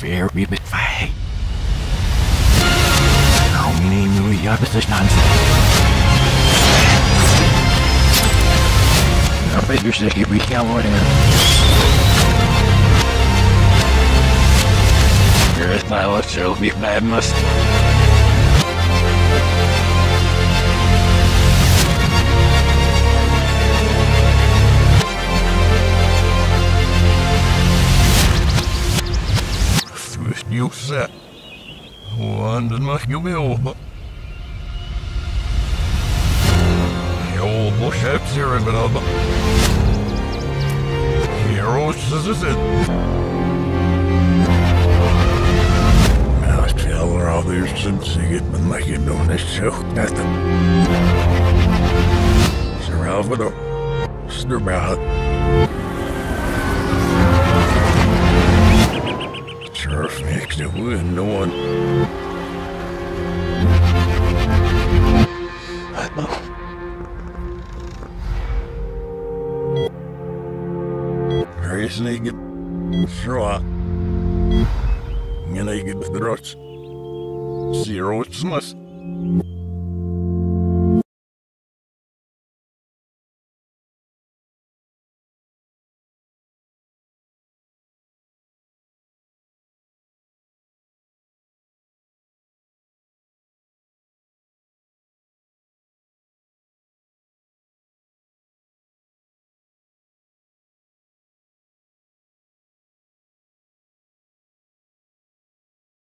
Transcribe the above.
very big fight. How many new yards I bet you should be cowboy there. Here's my little big madness. Ljuset. Och den mörka behov. Jo, bo köpsirren benadma. Heroes is it. Jag spelar av er som siget men någon är tjock nästan. Så Ralph då. Snurrbad. Turf wood, no one. Various naked straw. You naked with the ruts. Zero it's must.